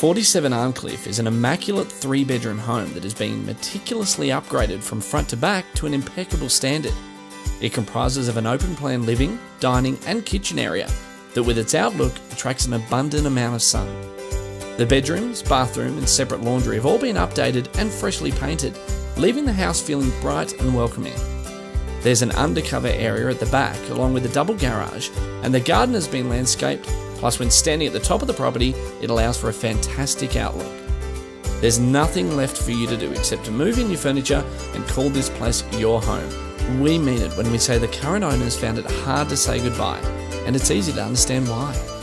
47 Arncliffe is an immaculate three bedroom home that has been meticulously upgraded from front to back to an impeccable standard. It comprises of an open plan living, dining, and kitchen area that, with its outlook, attracts an abundant amount of sun. The bedrooms, bathroom, and separate laundry have all been updated and freshly painted, leaving the house feeling bright and welcoming. There's an undercover area at the back, along with a double garage, and the garden has been landscaped. Plus, when standing at the top of the property, it allows for a fantastic outlook. There's nothing left for you to do except to move in your furniture and call this place your home. We mean it when we say the current owners found it hard to say goodbye, and it's easy to understand why.